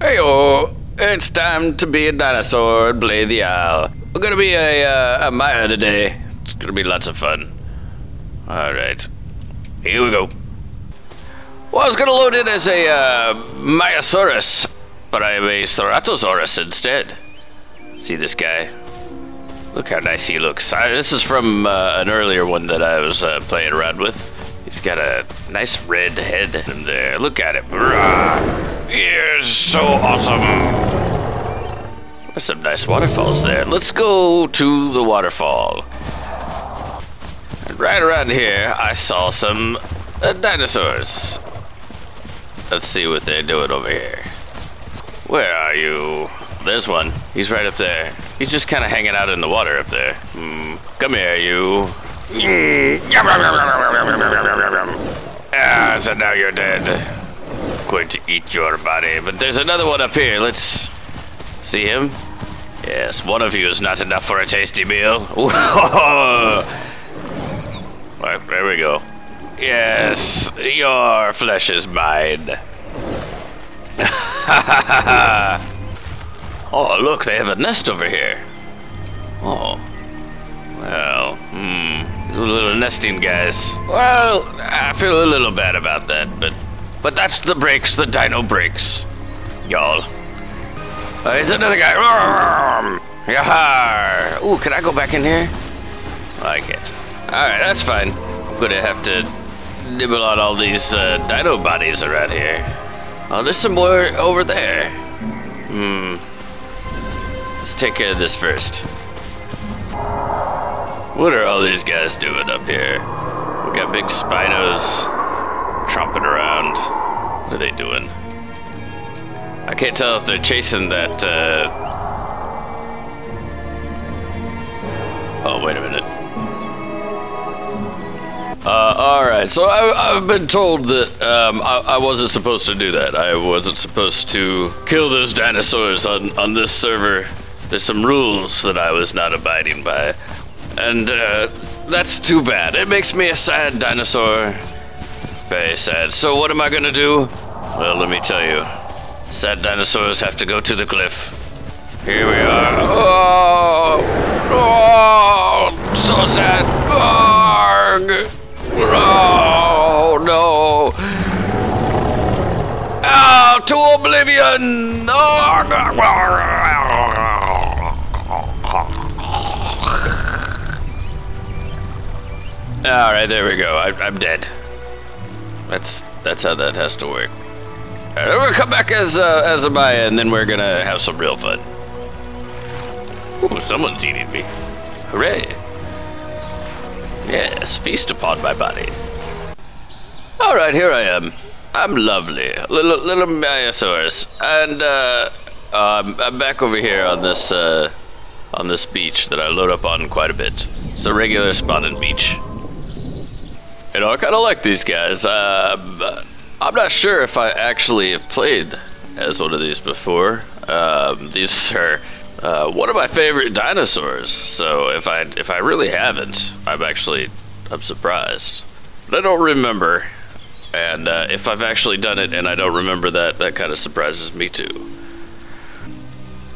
Hey, oh, it's time to be a dinosaur and play the Isle. We're gonna be a, uh, a Maia today. It's gonna be lots of fun. Alright. Here we go. Well, I was gonna load in as a uh, Maiasaurus, but I am a Ceratosaurus instead. See this guy? Look how nice he looks. I, this is from uh, an earlier one that I was uh, playing around with. He's got a nice red head in there. Look at it. Rah! Is so awesome. There's some nice waterfalls there. Let's go to the waterfall. And right around here, I saw some uh, dinosaurs. Let's see what they're doing over here. Where are you? There's one. He's right up there. He's just kind of hanging out in the water up there. Hmm. Come here, you. Ah, so now you're dead. Going to eat your body. But there's another one up here. Let's see him. Yes, one of you is not enough for a tasty meal. There we go. Yes, your flesh is mine. oh, look, they have a nest over here. Oh. Well, hmm. Little nesting guys. Well, I feel a little bad about that, but but that's the breaks, the dino breaks. Y'all. Uh, there's another guy. Yahar! Ooh, can I go back in here? I can't. Alright, that's fine. I'm gonna have to nibble on all these uh, dino bodies around here. Oh, there's some more over there. Hmm. Let's take care of this first. What are all these guys doing up here? We got big Spinos tromping around. What are they doing? I can't tell if they're chasing that, uh... Oh, wait a minute. Uh, alright, so I, have been told that um, I, I, wasn't supposed to do that. I wasn't supposed to kill those dinosaurs on, on this server. There's some rules that I was not abiding by. And uh, that's too bad. It makes me a sad dinosaur. Very sad. So what am I gonna do? Well, let me tell you. Sad dinosaurs have to go to the cliff. Here we are. Oh, oh so sad. Arg. Oh, no. Oh, to oblivion. All right, there we go. I, am dead. That's that's how that has to work. All right, we're gonna come back as uh, as a Maia, and then we're gonna have some real fun. Ooh, someone's eating me. Hooray! Yes, feast upon my body. All right, here I am. I'm lovely, little little Maiasaurus, and uh, uh, I'm back over here on this uh, on this beach that I load up on quite a bit. It's a regular spawning beach. You know, I kind of like these guys. Uh, I'm not sure if I actually have played as one of these before. Um, these are uh, one of my favorite dinosaurs. So if I if I really haven't, I'm actually I'm surprised. But I don't remember, and uh, if I've actually done it and I don't remember that, that kind of surprises me too.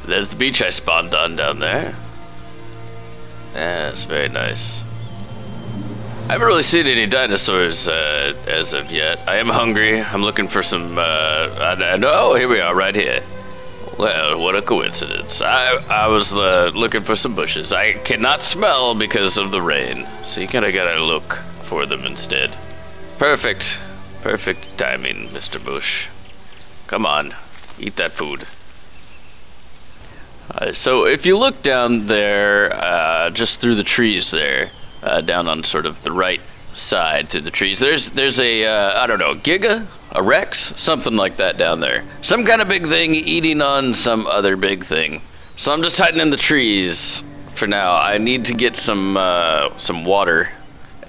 There's the beach I spawned on down there. Yeah, it's very nice. I haven't really seen any dinosaurs uh, as of yet. I am hungry. I'm looking for some. Uh, I, I know. Oh, here we are, right here. Well, what a coincidence. I I was uh, looking for some bushes. I cannot smell because of the rain, so you kind of gotta look for them instead. Perfect, perfect timing, Mr. Bush. Come on, eat that food. Uh, so if you look down there, uh, just through the trees there, uh, down on sort of the right side through the trees. There's there's a uh, I don't know Giga, a Rex, something like that down there. Some kind of big thing eating on some other big thing. So I'm just hiding in the trees for now. I need to get some uh, some water,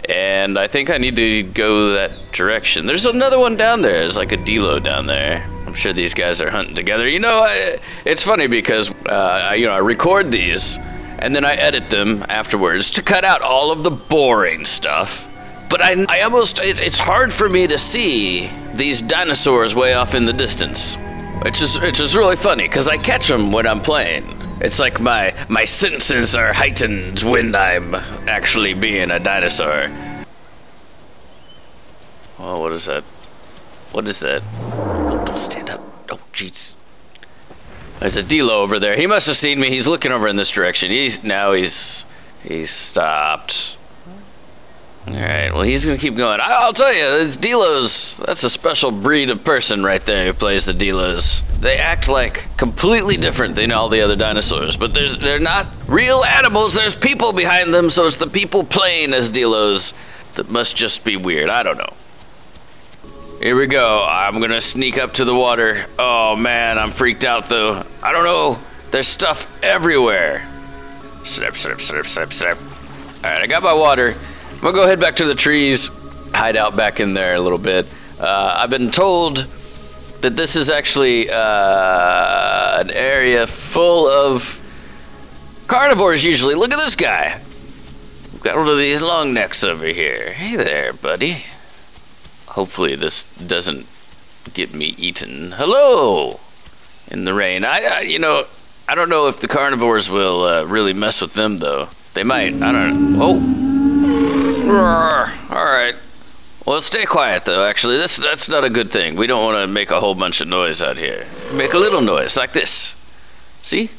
and I think I need to go that direction. There's another one down there. There's like a Dilo down there. I'm sure these guys are hunting together. You know, I, it's funny because uh, you know I record these and then I edit them afterwards to cut out all of the boring stuff. But I, I almost, it, it's hard for me to see these dinosaurs way off in the distance. which is which is really funny because I catch them when I'm playing. It's like my my senses are heightened when I'm actually being a dinosaur. Oh, what is that? What is that? Oh, don't stand up. Oh, jeez. There's a Dilo over there. He must have seen me. He's looking over in this direction. He's now he's he's stopped. All right. Well, he's gonna keep going. I, will tell you, these Dilos. That's a special breed of person right there who plays the Dilos. They act like completely different than all the other dinosaurs, but there's they're not real animals. There's people behind them, so it's the people playing as Dilos that must just be weird. I don't know. Here we go. I'm gonna sneak up to the water. Oh man, I'm freaked out though. I don't know. There's stuff everywhere. Snip, snip, snip, snip, snip. Alright, I got my water. I'm gonna go head back to the trees, hide out back in there a little bit. Uh, I've been told that this is actually uh, an area full of carnivores usually. Look at this guy. We've got one of these long necks over here. Hey there, buddy. Hopefully this doesn't get me eaten. Hello! In the rain. I, I you know, I don't know if the carnivores will uh, really mess with them though. They might. I don't know. Oh. All right. Well, stay quiet though. Actually, that's that's not a good thing. We don't want to make a whole bunch of noise out here. Make a little noise like this. See?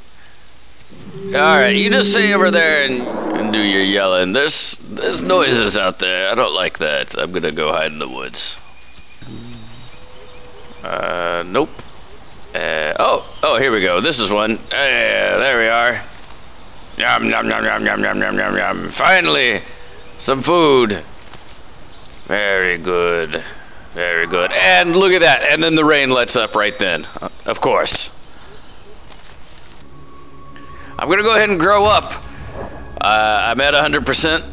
All right. You just stay over there and, and do your yelling. There's there's noises out there. I don't like that. I'm gonna go hide in the woods. Uh, nope. Uh, oh, oh, here we go. This is one. Uh, there we are. Yum, yum, yum, yum, yum, yum, yum, yum, yum. Finally, some food. Very good. Very good. And look at that. And then the rain lets up right then. Of course. I'm going to go ahead and grow up. Uh, I'm at 100%.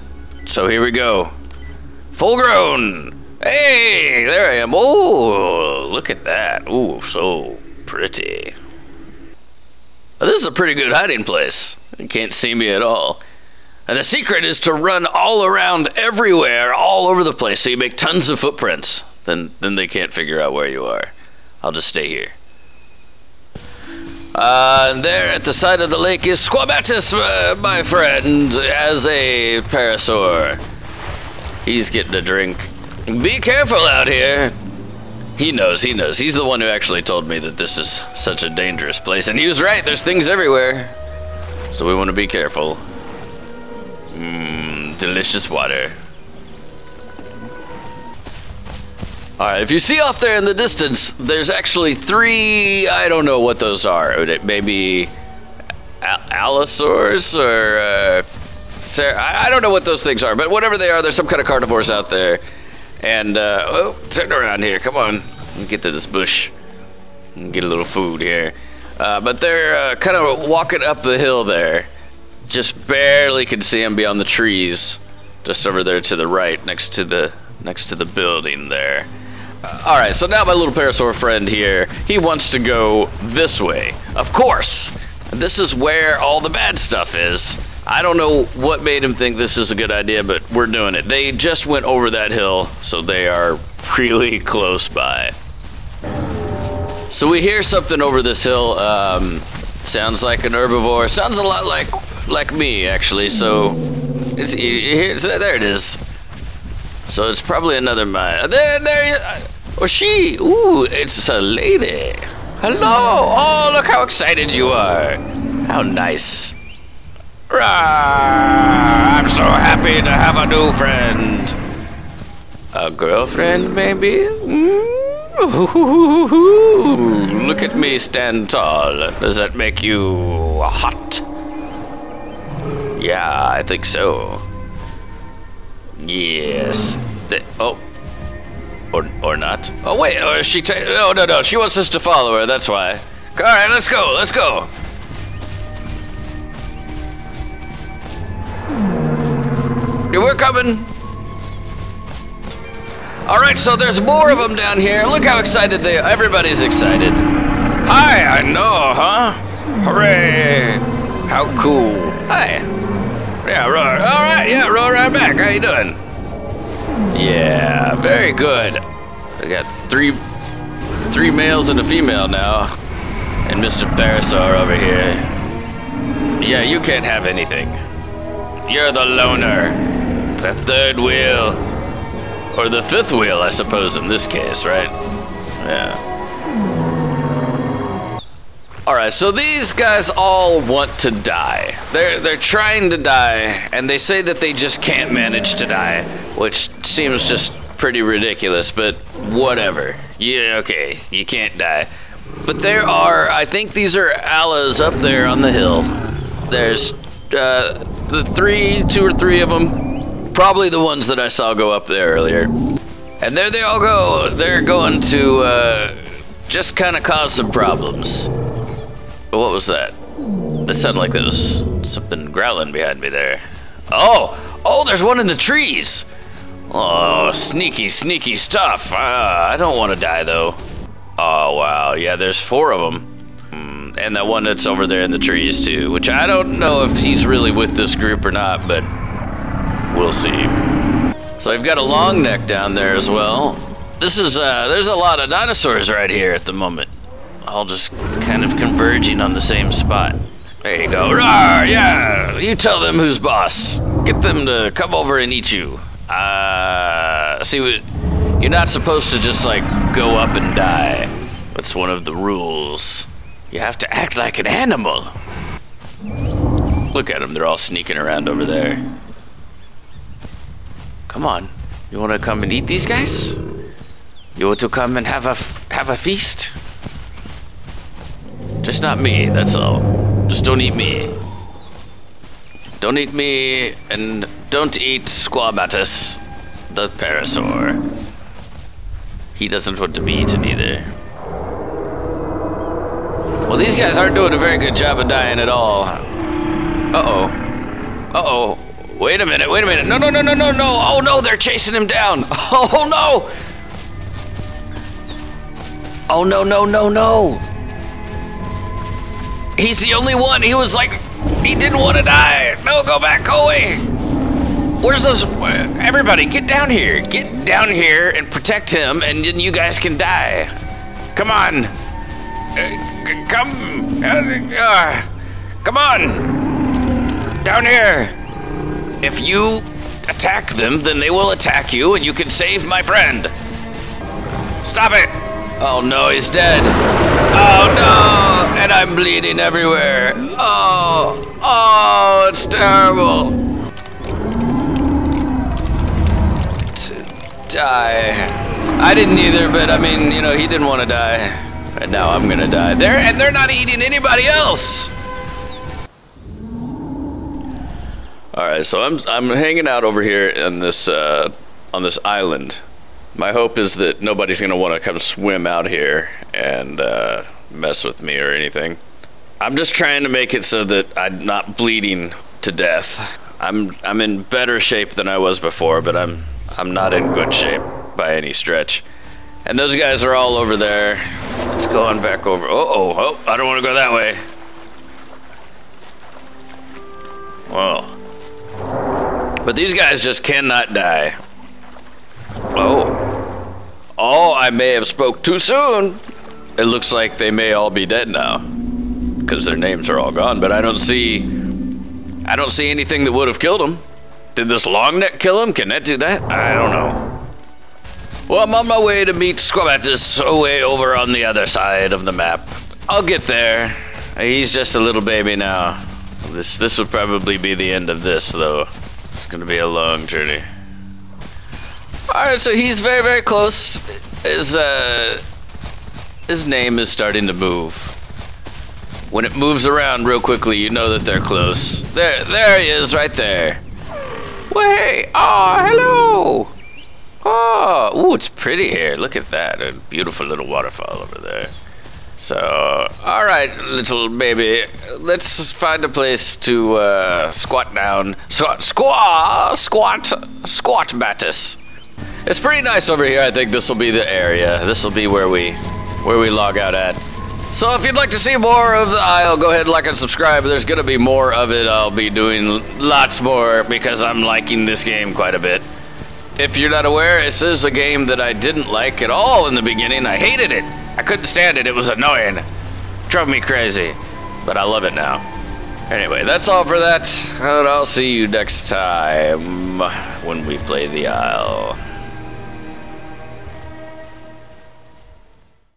So here we go. Full grown. Hey, there I am. Oh, look at that. Oh, so pretty. This is a pretty good hiding place. You can't see me at all. And the secret is to run all around everywhere, all over the place, so you make tons of footprints. Then, then they can't figure out where you are. I'll just stay here. And there at the side of the lake is Squamatus, uh, my friend, as a parasaur. He's getting a drink. Be careful out here. He knows, he knows. He's the one who actually told me that this is such a dangerous place. And he was right, there's things everywhere. So we want to be careful. Mmm, delicious water. Alright, if you see off there in the distance, there's actually three, I don't know what those are. Maybe allosaurs or... Uh, I don't know what those things are, but whatever they are, there's some kind of carnivores out there. And, uh, oh, turn around here, come on. Get to this bush. Get a little food here. Uh, but they're uh, kind of walking up the hill there. Just barely can see them beyond the trees. Just over there to the right, next to the next to the building there. All right, so now my little parasaur friend here, he wants to go this way. Of course, this is where all the bad stuff is. I don't know what made him think this is a good idea, but we're doing it. They just went over that hill, so they are really close by. So we hear something over this hill. Um, sounds like an herbivore. Sounds a lot like like me, actually. So it's, it's, there it is. So it's probably another mine. There, there. Oh, she. Ooh, it's a lady. Hello. Oh, look how excited you are. How nice. Rah, I'm so happy to have a new friend. A girlfriend, maybe? Ooh, hmm? look at me stand tall. Does that make you hot? Yeah, I think so. Yes. The, oh. Or, or not. Oh, wait. Or she ta- No, no, no. She wants us to follow her. That's why. All right, let's go. Let's go. Yeah, we're coming. All right, so there's more of them down here. Look how excited they are. Everybody's excited. Hi, I know, huh? Hooray. How cool. Hi. Yeah, roll. All right, yeah, roll right back. How you doing? Yeah, very good. We got three three males and a female now. And Mr. Parasaur over here. Yeah, you can't have anything. You're the loner. The third wheel. Or the fifth wheel, I suppose, in this case, right? Yeah. Alright, so these guys all want to die. They're they're trying to die, and they say that they just can't manage to die, which seems just pretty ridiculous, but whatever. Yeah, okay, you can't die. But there are, I think these are Allas up there on the hill. There's uh, the three, two or three of them, probably the ones that I saw go up there earlier. And there they all go. They're going to uh, just kind of cause some problems. What was that? It sounded like there was something growling behind me there. Oh! Oh, there's one in the trees! Oh, sneaky, sneaky stuff. Uh, I don't want to die, though. Oh, wow. Yeah, there's four of them. Mm, and that one that's over there in the trees, too. Which I don't know if he's really with this group or not, but we'll see. So I've got a long neck down there as well. This is, uh, there's a lot of dinosaurs right here at the moment all just kind of converging on the same spot. There you go. Rawr, yeah, you tell them who's boss. Get them to come over and eat you. Uh, see? You're not supposed to just like go up and die. That's one of the rules. You have to act like an animal. Look at them, they're all sneaking around over there. Come on, you want to come and eat these guys? You want to come and have a have a feast? Just not me, that's all. Just don't eat me. Don't eat me, and don't eat Squamatus, the Parasaur. He doesn't want to be eaten either. Well, these guys aren't doing a very good job of dying at all. Uh-oh. Uh-oh. Wait a minute, wait a minute. No, no, no, no, no, no. Oh, no, they're chasing him down. Oh, no. Oh, no, no, no, no. He's the only one. He was like, he didn't want to die. No, go back, go away. Where's those? Everybody, get down here. Get down here and protect him, and then you guys can die. Come on. Uh, come. Uh, come on. Down here. If you attack them, then they will attack you, and you can save my friend. Stop it. Oh no, he's dead. Oh no! And I'm bleeding everywhere. Oh, oh, it's terrible. To die. I didn't either, but I mean, you know, he didn't want to die. And now I'm gonna die. They're and they're not eating anybody else. All right, so I'm I'm hanging out over here in this uh, on this island my hope is that nobody's going to want to come swim out here and uh, mess with me or anything. I'm just trying to make it so that I'm not bleeding to death. I'm I'm in better shape than I was before, but I'm I'm not in good shape by any stretch. And those guys are all over there. Let's go on back over. Oh, oh, oh! I don't want to go that way. Well, but these guys just cannot die. Oh. I may have spoke too soon. It looks like they may all be dead now. Because their names are all gone, but I don't see... I don't see anything that would have killed them. Did this long neck kill him? Can that do that? I don't know. Well, I'm on my way to meet Squamatus way over on the other side of the map. I'll get there. He's just a little baby now. This this will probably be the end of this, though. It's gonna be a long journey. Alright, so he's very, very close. His, uh, his name is starting to move. When it moves around real quickly, you know that they're close. There, there he is, right there. Way! Oh, hello! Oh, ooh, it's pretty here. Look at that. A beautiful little waterfall over there. So, all right, little baby, let's find a place to uh, squat down. Squat, squat, squat, squat, Mattis. It's pretty nice over here. I think this will be the area. This will be where we where we log out at. So if you'd like to see more of the Isle, go ahead and like and subscribe. There's going to be more of it. I'll be doing lots more because I'm liking this game quite a bit. If you're not aware, this is a game that I didn't like at all in the beginning. I hated it. I couldn't stand it. It was annoying. Drove me crazy. But I love it now. Anyway, that's all for that. And I'll see you next time when we play the Isle.